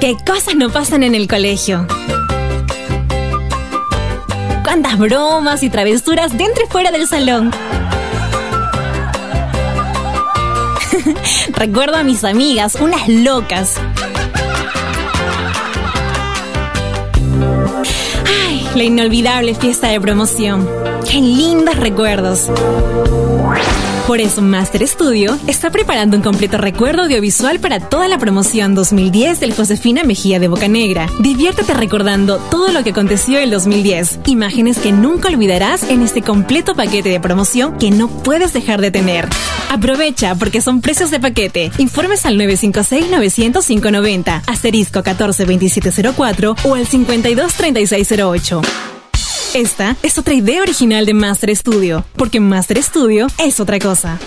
¿Qué cosas no pasan en el colegio? ¿Cuántas bromas y travesuras dentro y fuera del salón? Recuerdo a mis amigas, unas locas. Ay, la inolvidable fiesta de promoción. Qué lindos recuerdos. Por eso Master Studio está preparando un completo recuerdo audiovisual para toda la promoción 2010 del Josefina Mejía de Bocanegra. Diviértete recordando todo lo que aconteció en 2010. Imágenes que nunca olvidarás en este completo paquete de promoción que no puedes dejar de tener. Aprovecha porque son precios de paquete. Informes al 956-900-590, asterisco 142704 o al 523608. Esta es otra idea original de Master Studio, porque Master Studio es otra cosa.